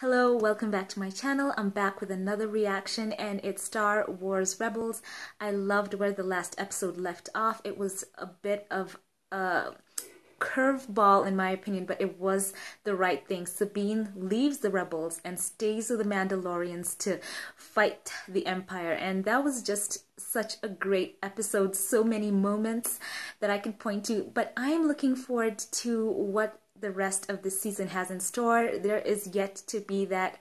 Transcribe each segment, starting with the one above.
Hello, welcome back to my channel. I'm back with another reaction and it's Star Wars Rebels. I loved where the last episode left off. It was a bit of a curveball in my opinion, but it was the right thing. Sabine leaves the Rebels and stays with the Mandalorians to fight the Empire and that was just such a great episode. So many moments that I could point to, but I am looking forward to what the rest of the season has in store. There is yet to be that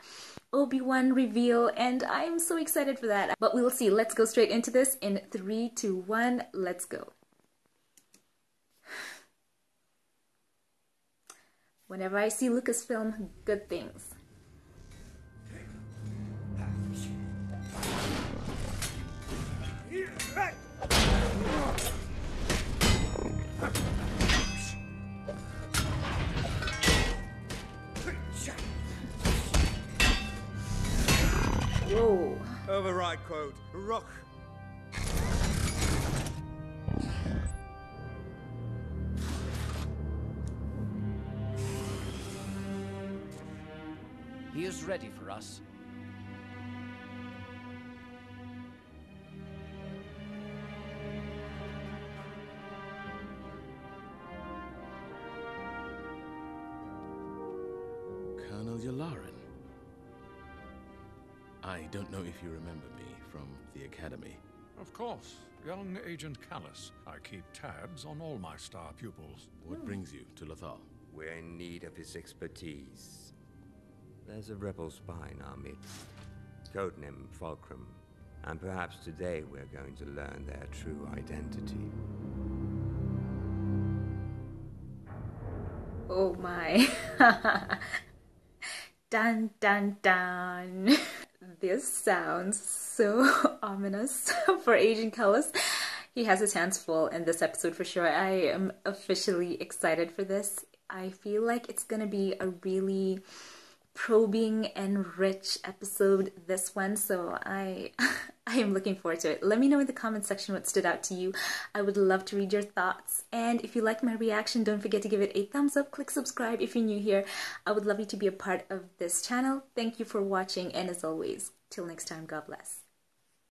Obi-Wan reveal and I'm so excited for that. But we'll see. Let's go straight into this in three, two, one. let's go. Whenever I see Lucasfilm, good things. Whoa. Override quote. Rock. He is ready for us. Colonel Yularen. I don't know if you remember me from the Academy. Of course. Young Agent Kallus. I keep tabs on all my star pupils. What brings you to Lothal? We're in need of his expertise. There's a rebel spy in our midst, codename Fulcrum, and perhaps today we're going to learn their true identity. Oh my. dun dun dun. This sounds so ominous for Agent Kallus. He has his hands full in this episode for sure. I am officially excited for this. I feel like it's gonna be a really probing and rich episode this one so I I am looking forward to it. Let me know in the comment section what stood out to you. I would love to read your thoughts and if you like my reaction don't forget to give it a thumbs up, click subscribe if you're new here. I would love you to be a part of this channel. Thank you for watching and as always, till next time, God bless.